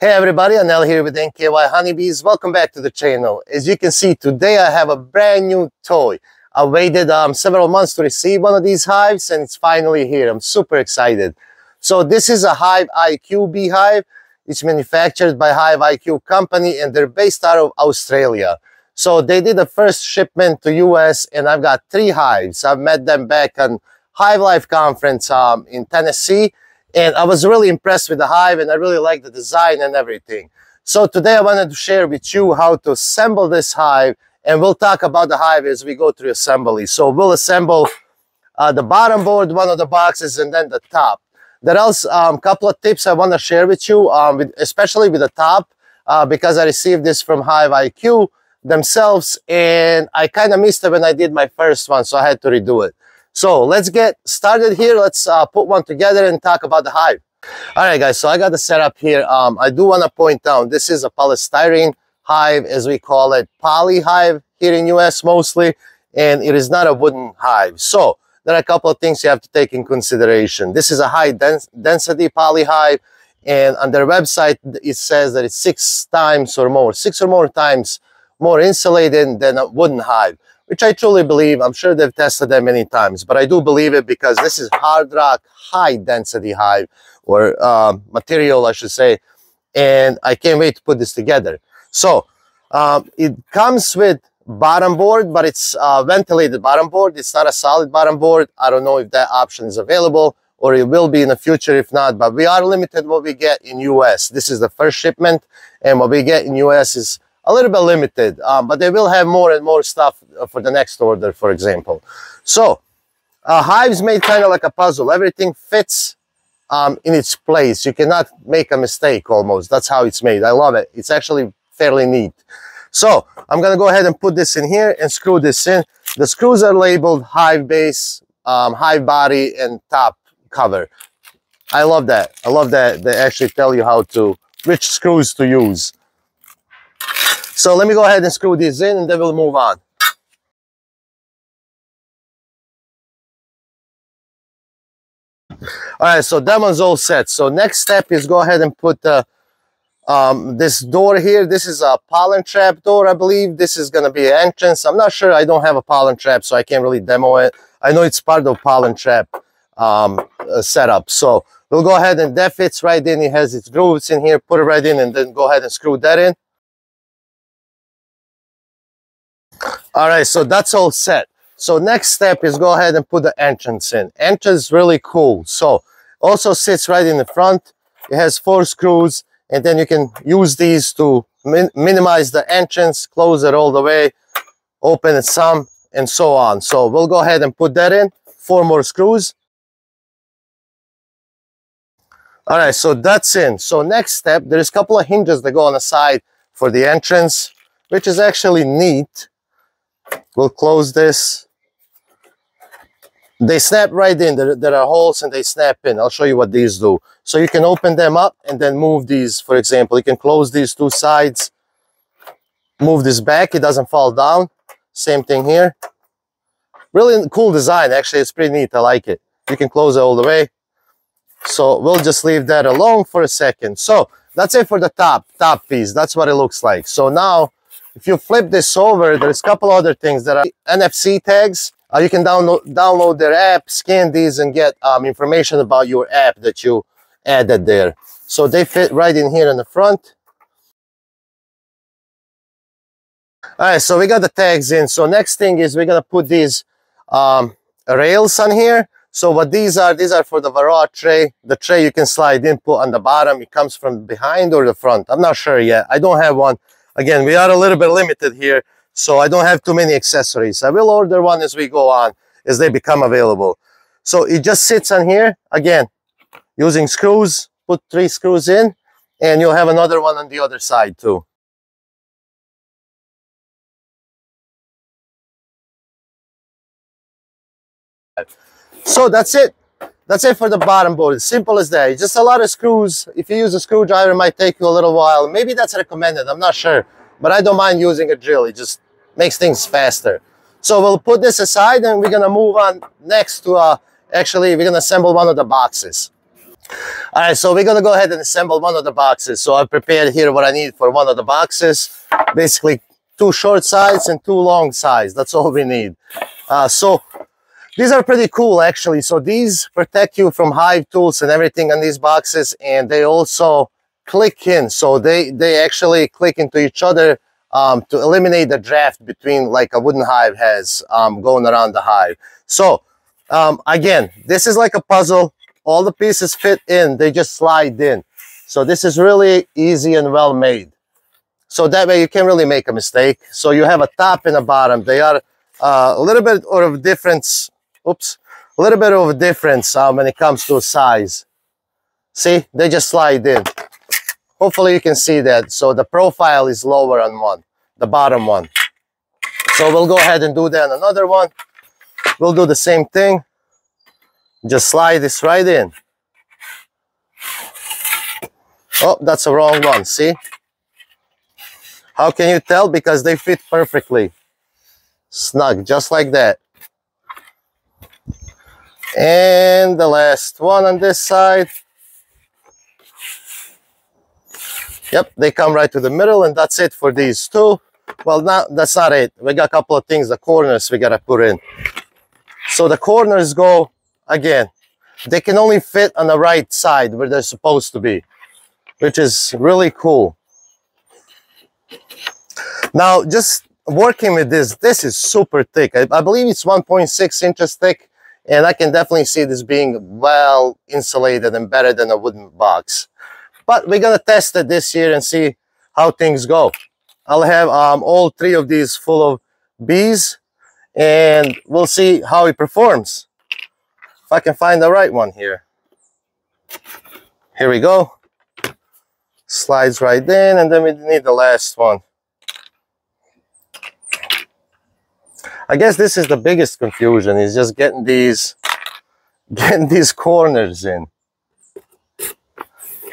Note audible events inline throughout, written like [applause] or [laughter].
Hey everybody, Anel here with NKY Honeybees. Welcome back to the channel. As you can see, today I have a brand new toy. I waited um, several months to receive one of these hives and it's finally here. I'm super excited. So this is a Hive IQ beehive. It's manufactured by Hive IQ company and they're based out of Australia. So they did the first shipment to US and I've got three hives. I've met them back on Hive Life conference um, in Tennessee and I was really impressed with the hive and I really like the design and everything. So today I wanted to share with you how to assemble this hive and we'll talk about the hive as we go through assembly. So we'll assemble uh, the bottom board, one of the boxes, and then the top. There are a um, couple of tips I want to share with you, um, with, especially with the top, uh, because I received this from Hive IQ themselves, and I kind of missed it when I did my first one, so I had to redo it. So let's get started here. Let's uh, put one together and talk about the hive. All right, guys, so I got the setup here. Um, I do want to point out, this is a polystyrene hive, as we call it, poly hive here in US mostly, and it is not a wooden hive. So there are a couple of things you have to take in consideration. This is a high dens density poly hive, and on their website, it says that it's six times or more, six or more times more insulated than a wooden hive which I truly believe. I'm sure they've tested them many times, but I do believe it because this is hard rock high density hive or uh, material, I should say. And I can't wait to put this together. So um, it comes with bottom board, but it's ventilated bottom board. It's not a solid bottom board. I don't know if that option is available or it will be in the future if not, but we are limited what we get in US. This is the first shipment and what we get in US is a little bit limited, um, but they will have more and more stuff for the next order, for example. So, uh, Hive's made kind of like a puzzle. Everything fits um, in its place. You cannot make a mistake almost. That's how it's made. I love it. It's actually fairly neat. So, I'm going to go ahead and put this in here and screw this in. The screws are labeled Hive base, um, Hive body, and top cover. I love that. I love that they actually tell you how to, which screws to use. So let me go ahead and screw this in and then we'll move on. All right, so that one's all set. So next step is go ahead and put um, this door here. This is a pollen trap door, I believe. This is going to be an entrance. I'm not sure. I don't have a pollen trap, so I can't really demo it. I know it's part of pollen trap um, uh, setup. So we'll go ahead and that fits right in. It has its grooves in here. Put it right in and then go ahead and screw that in. All right, so that's all set. So next step is go ahead and put the entrance in. Entrance really cool. So also sits right in the front. It has four screws and then you can use these to min minimize the entrance, close it all the way, open it some and so on. So we'll go ahead and put that in. Four more screws. All right, so that's in. So next step, there's a couple of hinges that go on the side for the entrance, which is actually neat. We'll close this. They snap right in. There, there are holes and they snap in. I'll show you what these do. So you can open them up and then move these, for example. You can close these two sides. Move this back. It doesn't fall down. Same thing here. Really cool design. Actually, it's pretty neat. I like it. You can close it all the way. So we'll just leave that alone for a second. So that's it for the top, top piece. That's what it looks like. So now if you flip this over, there's a couple other things that are NFC tags. Uh, you can download download their app, scan these, and get um, information about your app that you added there. So they fit right in here in the front. All right, so we got the tags in. So next thing is we're gonna put these um, rails on here. So what these are, these are for the Varroa tray. The tray you can slide in, put on the bottom. It comes from behind or the front. I'm not sure yet. I don't have one. Again, we are a little bit limited here, so I don't have too many accessories. I will order one as we go on, as they become available. So it just sits on here, again, using screws, put three screws in, and you'll have another one on the other side too. So that's it. That's it for the bottom board. Simple as that. Just a lot of screws. If you use a screwdriver, it might take you a little while. Maybe that's recommended. I'm not sure. But I don't mind using a drill. It just makes things faster. So we'll put this aside and we're going to move on next to, uh, actually, we're going to assemble one of the boxes. All right, so we're gonna go ahead and assemble one of the boxes. So I've prepared here what I need for one of the boxes. Basically, two short sides and two long sides. That's all we need. Uh, so these are pretty cool, actually. So these protect you from hive tools and everything on these boxes, and they also click in. So they they actually click into each other um, to eliminate the draft between like a wooden hive has um, going around the hive. So um, again, this is like a puzzle. All the pieces fit in, they just slide in. So this is really easy and well made. So that way you can't really make a mistake. So you have a top and a bottom. They are uh, a little bit of difference. Oops. A little bit of a difference uh, when it comes to size. See, they just slide in. Hopefully you can see that. So the profile is lower on one, the bottom one. So we'll go ahead and do that on another one. We'll do the same thing. Just slide this right in. Oh, that's the wrong one, see? How can you tell? Because they fit perfectly. Snug, just like that. And the last one on this side. Yep, they come right to the middle and that's it for these two. Well, not, that's not it. We got a couple of things, the corners we gotta put in. So the corners go again, they can only fit on the right side where they're supposed to be, which is really cool. Now, just working with this, this is super thick. I, I believe it's 1.6 inches thick, and I can definitely see this being well insulated and better than a wooden box. But we're gonna test it this year and see how things go. I'll have um, all three of these full of bees, and we'll see how it performs. If I can find the right one here. Here we go. Slides right in, and then we need the last one. I guess this is the biggest confusion, is just getting these, [laughs] getting these corners in.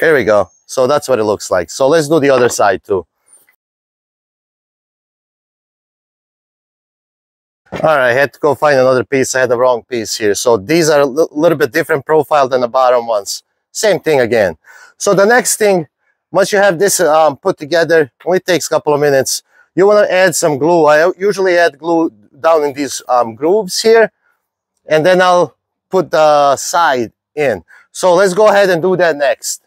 Here we go. So that's what it looks like. So let's do the other side too. All right, I had to go find another piece. I had the wrong piece here. So these are a little bit different profile than the bottom ones. Same thing again. So the next thing, once you have this um, put together, only takes a couple of minutes. You want to add some glue. I usually add glue down in these um, grooves here. And then I'll put the side in. So let's go ahead and do that next.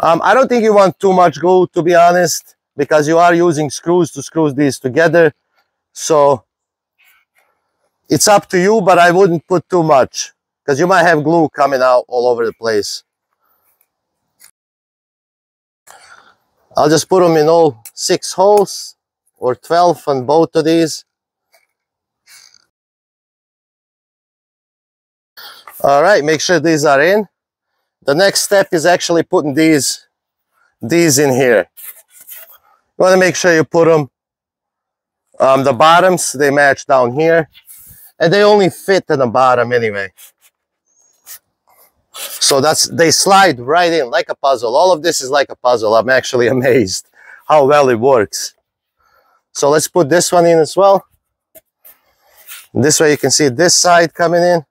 Um, I don't think you want too much glue, to be honest because you are using screws to screw these together. So it's up to you, but I wouldn't put too much because you might have glue coming out all over the place. I'll just put them in all six holes or 12 on both of these. All right, make sure these are in. The next step is actually putting these, these in here. You want to make sure you put them, um, the bottoms, they match down here. And they only fit in the bottom anyway. So that's, they slide right in like a puzzle. All of this is like a puzzle. I'm actually [laughs] amazed how well it works. So let's put this one in as well. This way you can see this side coming in.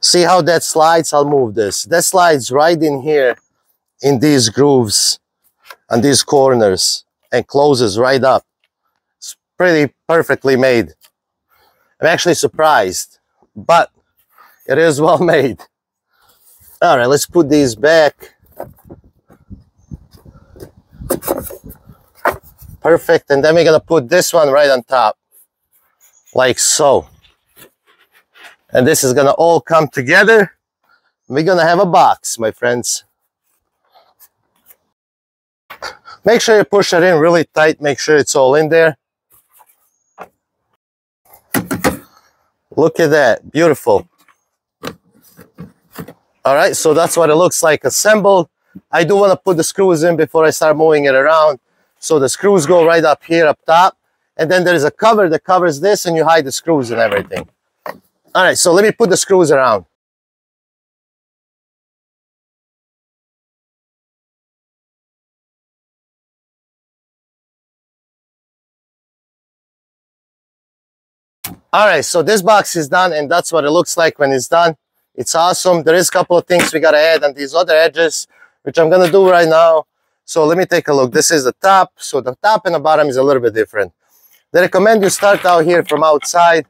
See how that slides? I'll move this. That slides right in here in these grooves and these corners and closes right up. Pretty perfectly made. I'm actually surprised, but it is [laughs] well made. All right, let's put these back. Perfect, and then we're gonna put this one right on top, like so. And this is gonna all come together. We're gonna have a box, my friends. Make sure you push it in really tight. Make sure it's all in there. Look at that, beautiful. All right, so that's what it looks like assembled. I do want to put the screws in before I start moving it around. So the screws go right up here, up top. And then there is a cover that covers this and you hide the screws and everything. All right, so let me put the screws around. All right, so this box is done and that's what it looks like when it's done. It's awesome. There is a couple of things we gotta add on these other edges, which I'm gonna do right now. So let me take a look. This is the top. So the top and the bottom is a little bit different. They recommend you start out here from outside.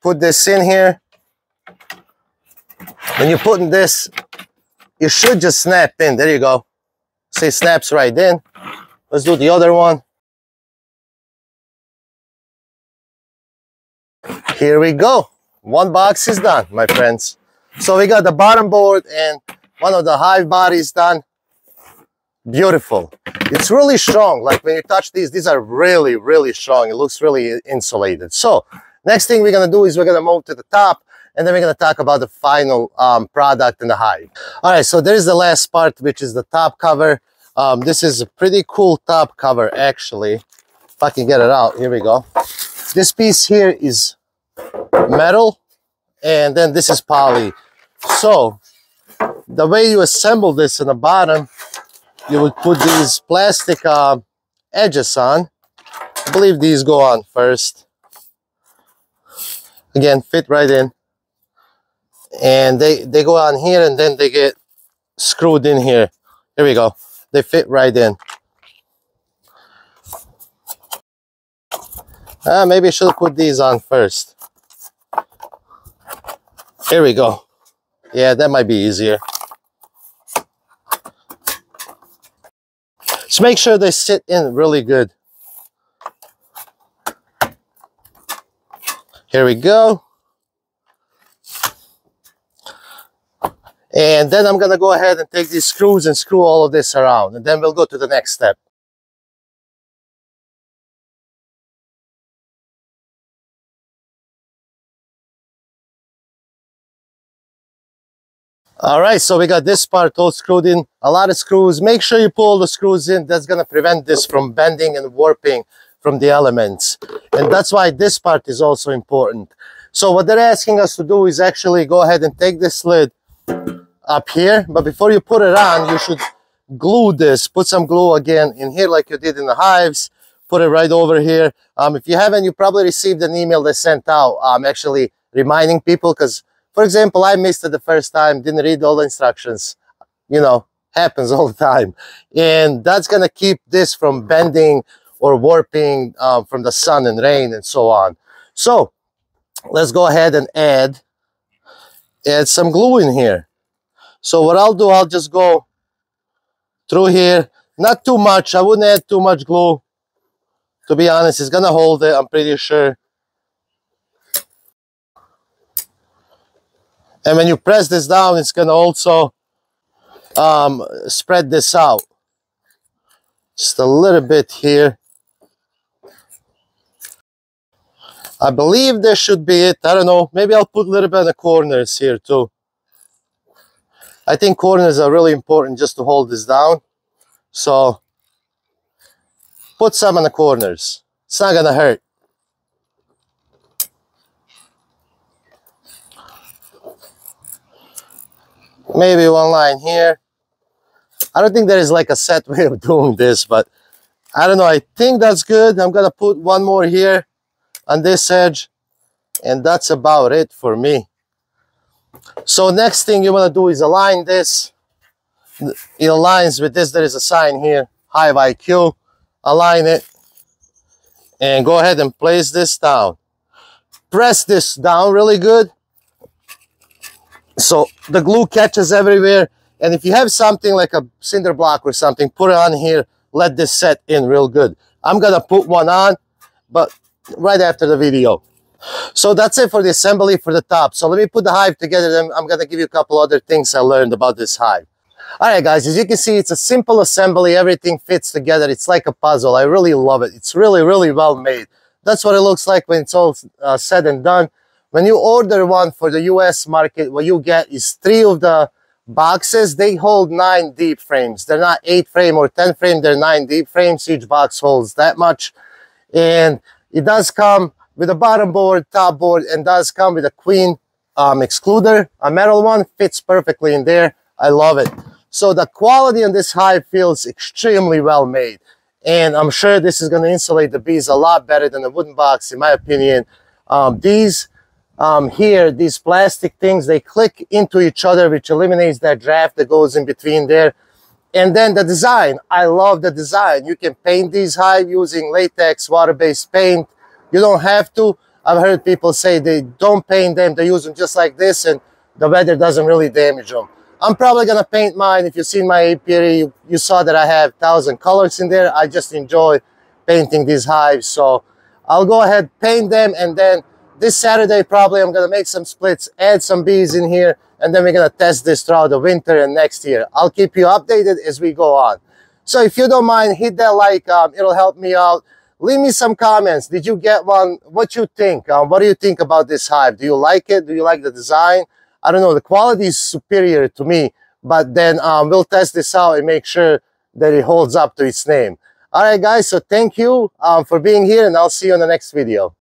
Put this in here. When you're putting this, you should just snap in. There you go. See, snaps right in. Let's do the other one. Here we go. One box is done, my friends. So we got the bottom board and one of the hive bodies done. Beautiful. It's really strong. Like when you touch these, these are really, really strong. It looks really insulated. So next thing we're going to do is we're going to move to the top and then we're going to talk about the final um, product in the hive. All right, so there's the last part, which is the top cover. Um, this is a pretty cool top cover, actually. If I can get it out, here we go. This piece here is metal, and then this is poly. So, the way you assemble this in the bottom, you would put these plastic uh, edges on. I believe these go on first. Again, fit right in and they they go on here and then they get screwed in here here we go they fit right in ah maybe i should put these on first here we go. Yeah that might be easier. Just make sure they sit in really good. Here we go. And then I'm gonna go ahead and take these screws and screw all of this around and then we'll go to the next step. All right, so we got this part all screwed in, a lot of screws. Make sure you pull the screws in. That's gonna prevent this from bending and warping from the elements. And that's why this part is also important. So what they're asking us to do is actually go ahead and take this lid up here but before you put it on you should glue this put some glue again in here like you did in the hives put it right over here um, if you haven't you probably received an email they sent out um, actually reminding people because for example I missed it the first time didn't read all the instructions you know happens [laughs] all the time and that's gonna keep this from bending or warping um, from the sun and rain and so on so let's go ahead and add add some glue in here so what I'll do, I'll just go through here. Not too much. I wouldn't add too much glue. To be honest, it's gonna hold it, I'm pretty sure. And when you press this down, it's gonna also um, spread this out. Just a little bit here. I believe this should be it. I don't know. Maybe I'll put a little bit in the corners here too. I think corners are really important just to hold this down. So put some in the corners. It's not gonna hurt. Maybe one line here. I don't think there is like a set [laughs] way of doing this, but I don't know. I think that's good. I'm gonna put one more here on this edge and that's about it for me. So next thing you want to do is align this. It aligns with this. There is a sign here, Hive IQ. Align it and go ahead and place this down. Press this down really good so the glue catches everywhere. And if you have something like a cinder block or something, put it on here. Let this set in real good. I'm to put one on, but right after the video. So that's it for the assembly for the top. So let me put the hive together. Then I'm to give you a couple other things I learned about this hive. All right, guys, as you can see, it's a simple assembly. Everything fits together. It's like a puzzle. I really love it. It's really, really well made. That's what it looks like when it's all uh, said and done. When you order one for the US market, what you get is three of the boxes. They hold nine deep frames. They're not eight frame or 10 frame. They're nine deep frames. Each box holds that much. And it does come with a bottom board, top board, and does come with a queen um, excluder. A metal one fits perfectly in there. I love it. So the quality on this hive feels extremely well made. And I'm sure this is going to insulate the bees a lot better than the wooden box, in my opinion. Um, these um, here, these plastic things, they click into each other, which eliminates that draft that goes in between there. And then the design, I love the design. You can paint these hive using latex water-based paint. You don't have to. I've heard people say they don't paint them, they use them just like this and the weather doesn't really damage them. I'm probably gonna paint mine. If you've seen my apiary, you, you saw that I have thousand colors in there. I just enjoy painting these hives. So I'll go ahead, paint them and then this Saturday, probably I'm gonna make some splits, add some bees in here, and then we're gonna test this throughout the winter and next year. I'll keep you updated as we go on. So if you don't mind, hit that like, um, it'll help me out. Leave me some comments. Did you get one? What you think? Um, what do you think about this hive? Do you like it? Do you like the design? I don't know. The quality is superior to me, but then um, we'll test this out and make sure that it holds up to its name. All right, guys. So thank you um, for being here and I'll see you in the next video.